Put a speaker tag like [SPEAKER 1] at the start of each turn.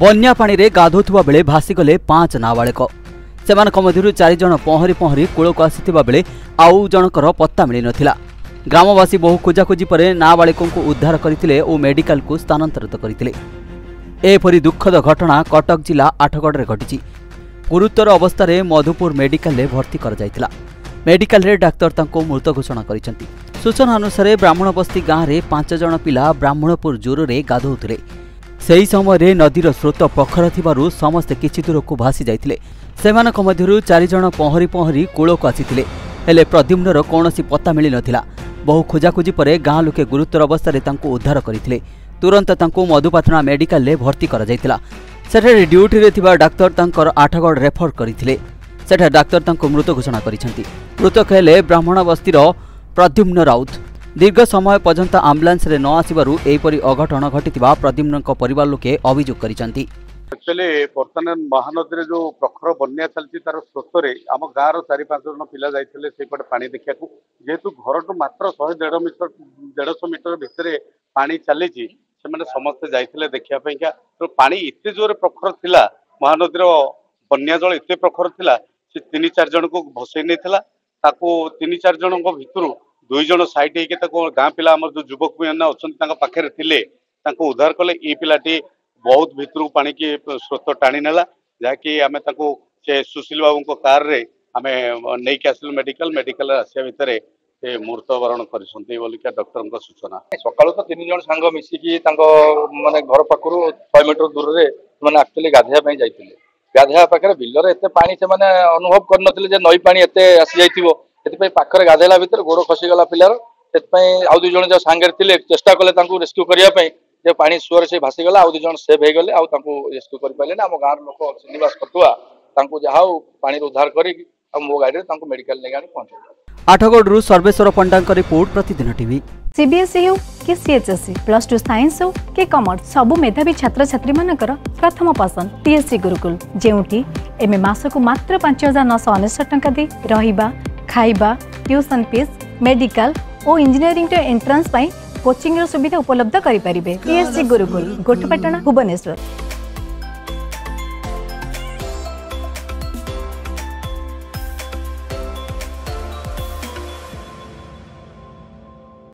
[SPEAKER 1] ବନ୍ୟା ପାଣିରେ ଗାଧୋଉଥିବା ବେଳେ ଭାସିଗଲେ ପାଞ୍ଚ ନାବାଳିକ ସେମାନଙ୍କ ମଧ୍ୟରୁ ଚାରିଜଣ ପହଁରି ପହଁରି କୂଳକୁ ଆସିଥିବା ବେଳେ ଆଉ ଜଣଙ୍କର ପତ୍ତା ମିଳିନଥିଲା ଗ୍ରାମବାସୀ ବହୁ ଖୋଜାଖୋଜି ପରେ ନାବାଳିକଙ୍କୁ ଉଦ୍ଧାର କରିଥିଲେ ଓ ମେଡିକାଲକୁ ସ୍ଥାନାନ୍ତରିତ କରିଥିଲେ ଏପରି ଦୁଃଖଦ ଘଟଣା କଟକ ଜିଲ୍ଲା ଆଠଗଡ଼ରେ ଘଟିଛି ଗୁରୁତର ଅବସ୍ଥାରେ ମଧୁପୁର ମେଡିକାଲରେ ଭର୍ତ୍ତି କରାଯାଇଥିଲା ମେଡିକାଲରେ ଡାକ୍ତର ତାଙ୍କୁ ମୃତ ଘୋଷଣା କରିଛନ୍ତି ସୂଚନା ଅନୁସାରେ ବ୍ରାହ୍ମଣବସ୍ତି ଗାଁରେ ପାଞ୍ଚ ଜଣ ପିଲା ବ୍ରାହ୍ମଣପୁର ଜୋରରେ ଗାଧୋଉଥିଲେ ସେହି ସମୟରେ ନଦୀର ସ୍ରୋତ ପ୍ରଖର ଥିବାରୁ ସମସ୍ତେ କିଛି ଦୂରକୁ ଭାସି ଯାଇଥିଲେ ସେମାନଙ୍କ ମଧ୍ୟରୁ ଚାରିଜଣ ପହଁରି ପହଁରି କୂଳକୁ ଆସିଥିଲେ ହେଲେ ପ୍ରଦ୍ୟୁମ୍ନର କୌଣସି ପତ୍ତା ମିଳିନଥିଲା ବହୁ ଖୋଜାଖୋଜି ପରେ ଗାଁ ଲୋକେ ଗୁରୁତର ଅବସ୍ଥାରେ ତାଙ୍କୁ ଉଦ୍ଧାର କରିଥିଲେ ତୁରନ୍ତ ତାଙ୍କୁ ମଧୁପାଟଣା ମେଡିକାଲରେ ଭର୍ତ୍ତି କରାଯାଇଥିଲା ସେଠାରେ ଡ୍ୟୁଟିରେ ଥିବା ଡାକ୍ତର ତାଙ୍କର ଆଠଗଡ଼ ରେଫର କରିଥିଲେ ସେଠାରେ ଡାକ୍ତର ତାଙ୍କୁ ମୃତ ଘୋଷଣା କରିଛନ୍ତି ମୃତକ ହେଲେ ବ୍ରାହ୍ମଣ ବସ୍ତିର ପ୍ରଦ୍ୟୁମ୍ନ ରାଉତ दीर्घ समय पर्यन्त आम्बुलान्से नआस अघट घटीतिबा प्रदीम्नको परिवार लोके महानदी
[SPEAKER 2] रे जो प्रखर बन्या चाहिँ तार स्रोतले आम गाँ र चारिँचज पा जाइपटे पाख्याक जिहे घर ठुलो शेढ मिटर देढश मिटर भित्र पासे जाइ पानी इत्ते जोर प्रखर थाहानदी र बन्या प्रखर थाि चार जनको भसै नै थानि चार भितरु ଦୁଇ ଜଣ ସାଇଟ୍ ହେଇକି ତାକୁ ଗାଁ ପିଲା ଆମର ଯୋଉ ଯୁବକ ମାନେ ଅଛନ୍ତି ତାଙ୍କ ପାଖରେ ଥିଲେ ତାଙ୍କୁ ଉଦ୍ଧାର କଲେ ଏଇ ପିଲାଟି ବହୁତ ଭିତରକୁ ପାଣିକି ସ୍ରୋତ ଟାଣି ନେଲା ଯାହାକି ଆମେ ତାକୁ ସେ ସୁଶୀଲ ବାବୁଙ୍କ କାର୍ରେ ଆମେ ନେଇକି ଆସିଲୁ ମେଡିକାଲ ମେଡିକାଲରେ ଆସିବା ଭିତରେ ସେ ମୃତ ବରଣ କରିଛନ୍ତି ବୋଲିକା ଡକ୍ଟରଙ୍କ ସୂଚନା
[SPEAKER 3] ସକାଳୁ ତ ତିନି ଜଣ ସାଙ୍ଗ ମିଶିକି ତାଙ୍କ ମାନେ ଘର ପାଖରୁ ଶହେ ମିଟର ଦୂରରେ ସେମାନେ ଆକ୍ଚୁଆଲି ଗାଧେଇବା ପାଇଁ ଯାଇଥିଲେ ଗାଧେଇବା ପାଖରେ ବିଲରେ ଏତେ ପାଣି ସେମାନେ ଅନୁଭବ କରିନଥିଲେ ଯେ ନଈ ପାଣି ଏତେ ଆସିଯାଇଥିବ ସେଥିପାଇଁ ପାଖରେ ଗାଧେଇଲା ଭିତରେ ଗୋଡ଼ ଖସିଗଲା ପିଲାର ସେଥିପାଇଁ ଆଉ ଦୁଇ ଜଣ ଯେଉଁ ସାଙ୍ଗରେ ଥିଲେ ଚେଷ୍ଟା କଲେ ତାଙ୍କୁ ରେସ୍କ୍ୟୁ କରିବା ପାଇଁ ଯେ ପାଣି ସୁଅରେ ସେ ଭାସିଗଲା ଆଉ ଦୁଇ ଜଣ ସେଭ୍ ହେଇଗଲେ ଆଉ ତାଙ୍କୁ ରେସ୍କ୍ୟୁ କରିପାରିଲେନି ଆମ ଗାଁର ଲୋକ ଶ୍ରୀନିବାସ ଖଟୁଆ ତାଙ୍କୁ ଯାହା ହଉ ପାଣିରୁ ଉଦ୍ଧାର କରିକି ଆଉ ମୋ ଗାଡ଼ିରେ ତାଙ୍କୁ ମେଡିକାଲ ନେଇ ଆଣି ପହଞ୍ଚାଇଲେ
[SPEAKER 1] ଆଠଗଡ଼ରୁ ସର୍ବେଶ୍ୱର ପଣ୍ଡାଙ୍କ ରିପୋର୍ଟ ପ୍ରତିଦିନ ଟିଭି
[SPEAKER 4] ସିବିଏସ୍ଇ ହେଉ କି ସିଏଚ୍ଏସ୍ଇ ପ୍ଲସ୍ ଟୁ ସାଇନ୍ସ ହେଉ କି କମର୍ସ ସବୁ ମେଧାବୀ ଛାତ୍ରଛାତ୍ରୀମାନଙ୍କର ପ୍ରଥମ ପସନ୍ଦ ପିଏସ୍ସି ଗୁରୁକୁଲ ଯେଉଁଠି ଏବେ ମାସକୁ ମାତ୍ର ପାଞ୍ଚ ହଜାର ନଅଶହ ଅନେଶ୍ୱତ ଟଙ୍କା ଦେଇ ରହିବା ખાઈબા ટ્યુશન પીસ મેડિકલ ઓ ઇજનેરિંગ ટ એન્ટ્રન્સ પાય કોચિંગર સુવિધા ઉપલબ્ધ કરી પરિબે પીએસસી ગુરુગરી ગોટપટણા ભુવનેશ્વર